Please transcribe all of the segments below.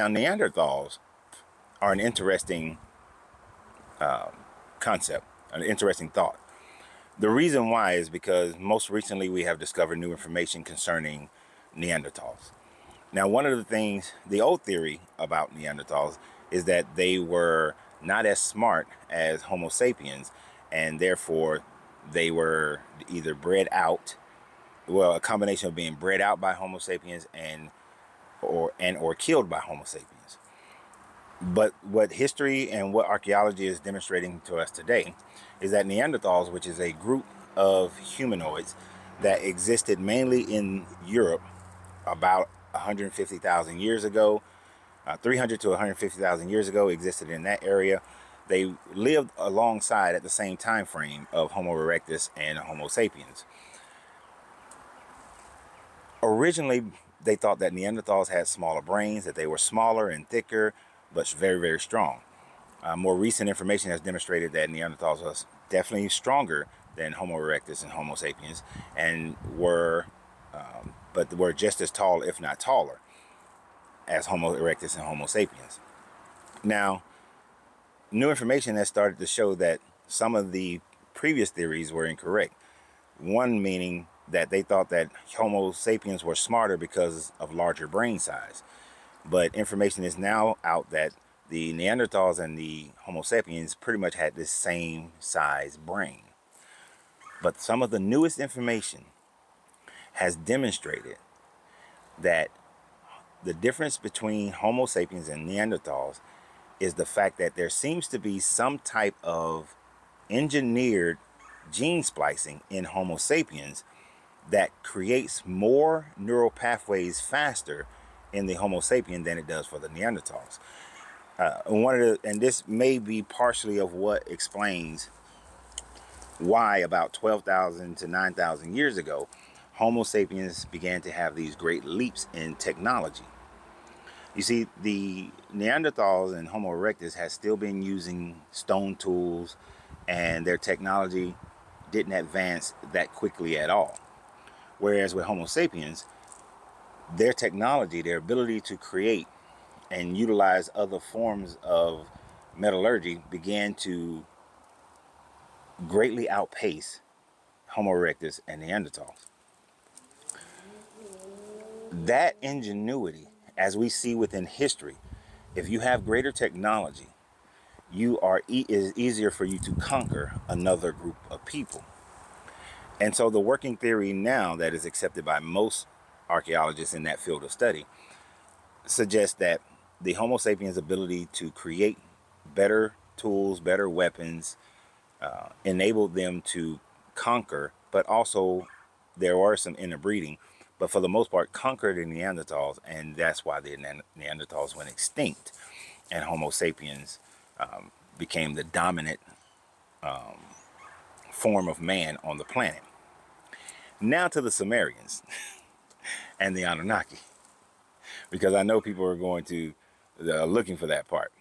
Now, Neanderthals are an interesting uh, concept, an interesting thought. The reason why is because most recently we have discovered new information concerning Neanderthals. Now, one of the things, the old theory about Neanderthals is that they were not as smart as Homo sapiens, and therefore they were either bred out, well, a combination of being bred out by Homo sapiens and or and or killed by Homo sapiens. But what history and what archaeology is demonstrating to us today is that Neanderthals, which is a group of humanoids that existed mainly in Europe about 150,000 years ago, uh, 300 to 150,000 years ago, existed in that area. They lived alongside at the same time frame of Homo erectus and Homo sapiens. Originally, they thought that Neanderthals had smaller brains, that they were smaller and thicker, but very, very strong. Uh, more recent information has demonstrated that Neanderthals was definitely stronger than Homo erectus and Homo sapiens, and were, um, but were just as tall, if not taller, as Homo erectus and Homo sapiens. Now, new information has started to show that some of the previous theories were incorrect. One meaning that they thought that Homo sapiens were smarter because of larger brain size. But information is now out that the Neanderthals and the Homo sapiens pretty much had the same size brain. But some of the newest information has demonstrated that the difference between Homo sapiens and Neanderthals is the fact that there seems to be some type of engineered gene splicing in Homo sapiens that creates more neural pathways faster in the Homo sapien than it does for the Neanderthals. Uh, one of the, and this may be partially of what explains why about 12,000 to 9,000 years ago, Homo sapiens began to have these great leaps in technology. You see, the Neanderthals and Homo erectus had still been using stone tools and their technology didn't advance that quickly at all. Whereas with Homo sapiens, their technology, their ability to create and utilize other forms of metallurgy began to greatly outpace Homo erectus and Neanderthals. That ingenuity, as we see within history, if you have greater technology, you are e is easier for you to conquer another group of people. And so the working theory now that is accepted by most archaeologists in that field of study suggests that the Homo sapiens ability to create better tools, better weapons, uh, enabled them to conquer, but also there were some interbreeding, but for the most part conquered the Neanderthals, and that's why the Neanderthals went extinct, and Homo sapiens um, became the dominant um, form of man on the planet. Now to the Sumerians and the Anunnaki, because I know people are going to uh, looking for that part.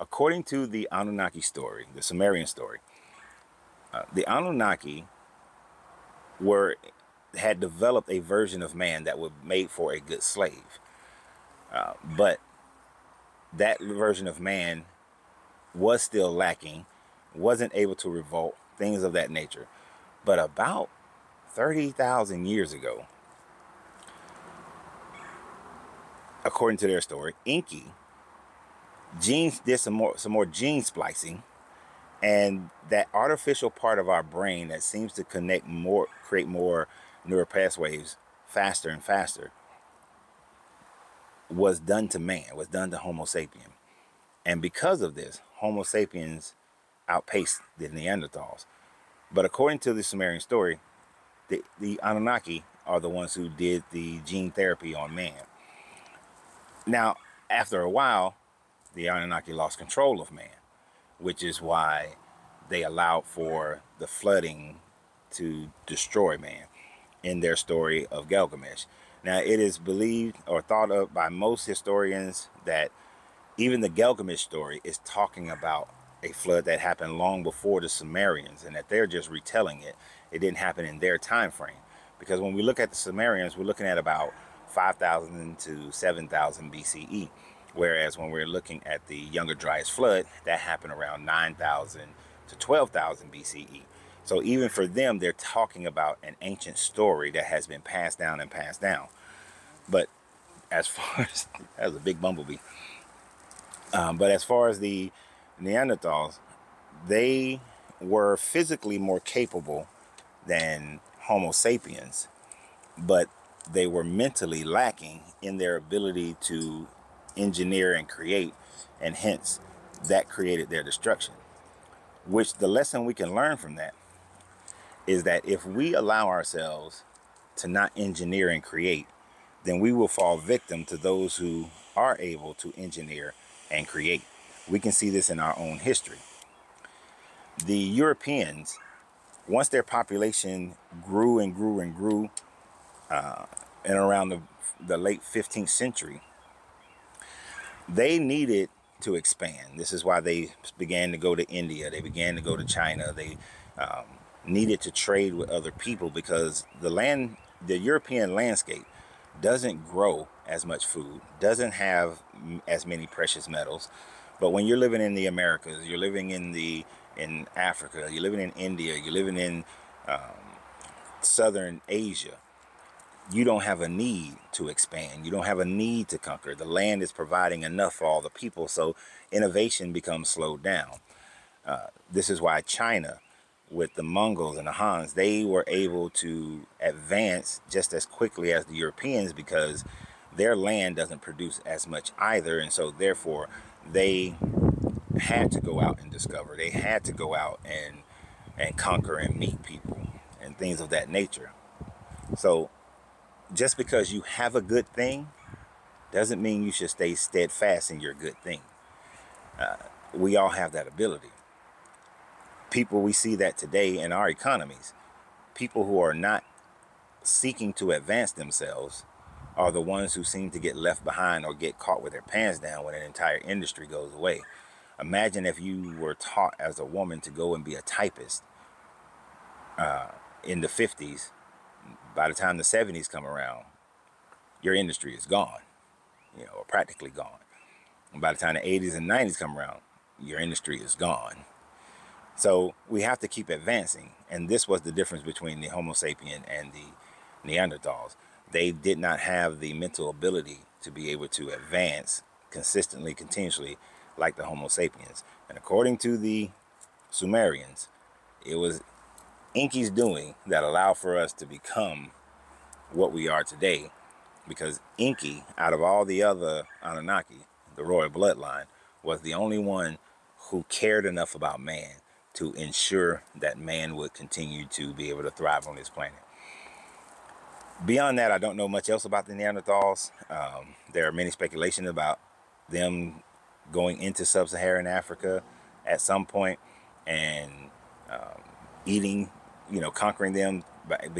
According to the Anunnaki story, the Sumerian story, uh, the Anunnaki were had developed a version of man that would made for a good slave, uh, but that version of man was still lacking, wasn't able to revolt, things of that nature. But about 30,000 years ago, according to their story, Enki genes did some more some more gene splicing and that artificial part of our brain that seems to connect more create more neural pathways faster and faster was done to man was done to homo sapien and because of this homo sapiens outpaced the Neanderthals. But according to the Sumerian story, the, the Anunnaki are the ones who did the gene therapy on man. Now, after a while, the Anunnaki lost control of man, which is why they allowed for the flooding to destroy man in their story of Gilgamesh. Now, it is believed or thought of by most historians that even the Gilgamesh story is talking about a flood that happened long before the Sumerians and that they're just retelling it. It didn't happen in their time frame. Because when we look at the Sumerians, we're looking at about 5,000 to 7,000 BCE. Whereas when we're looking at the Younger Dryas flood, that happened around 9,000 to 12,000 BCE. So even for them, they're talking about an ancient story that has been passed down and passed down. But as far as that was a big bumblebee. Um, but as far as the Neanderthals, they were physically more capable than Homo sapiens, but they were mentally lacking in their ability to engineer and create, and hence that created their destruction. Which the lesson we can learn from that is that if we allow ourselves to not engineer and create, then we will fall victim to those who are able to engineer and create. We can see this in our own history. The Europeans, once their population grew and grew and grew, uh, and around the, the late 15th century, they needed to expand. This is why they began to go to India. They began to go to China. They um, needed to trade with other people because the land, the European landscape doesn't grow as much food, doesn't have as many precious metals. But when you're living in the Americas, you're living in the in Africa, you're living in India, you're living in um, Southern Asia, you don't have a need to expand. You don't have a need to conquer. The land is providing enough for all the people, so innovation becomes slowed down. Uh, this is why China, with the Mongols and the Hans, they were able to advance just as quickly as the Europeans because their land doesn't produce as much either, and so therefore they had to go out and discover. They had to go out and and conquer and meet people and things of that nature. So just because you have a good thing doesn't mean you should stay steadfast in your good thing. Uh, we all have that ability. People, we see that today in our economies. People who are not seeking to advance themselves are the ones who seem to get left behind or get caught with their pants down when an entire industry goes away. Imagine if you were taught as a woman to go and be a typist uh, in the 50s by the time the 70s come around, your industry is gone, you know, or practically gone. And by the time the 80s and 90s come around, your industry is gone. So we have to keep advancing. And this was the difference between the Homo sapien and the Neanderthals. They did not have the mental ability to be able to advance consistently, continuously, like the Homo sapiens. And according to the Sumerians, it was Enki's doing that allowed for us to become what we are today because Enki, out of all the other Anunnaki, the royal bloodline, was the only one who cared enough about man to ensure that man would continue to be able to thrive on this planet. Beyond that, I don't know much else about the Neanderthals. Um, there are many speculations about them going into sub-Saharan Africa at some point and um, eating you know, conquering them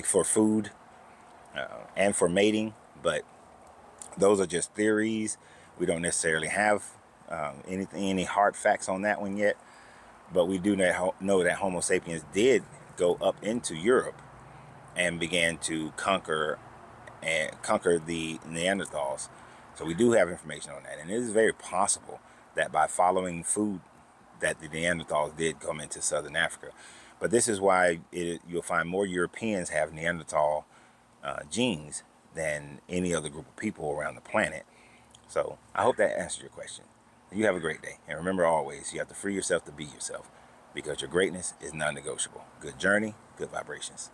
for food uh, and for mating. But those are just theories. We don't necessarily have um, anything, any hard facts on that one yet. But we do know that Homo sapiens did go up into Europe and began to conquer and conquer the Neanderthals. So we do have information on that. And it is very possible that by following food that the Neanderthals did come into Southern Africa. But this is why it, you'll find more Europeans have Neanderthal uh, genes than any other group of people around the planet. So I hope that answers your question. You have a great day. And remember always, you have to free yourself to be yourself because your greatness is non-negotiable. Good journey, good vibrations.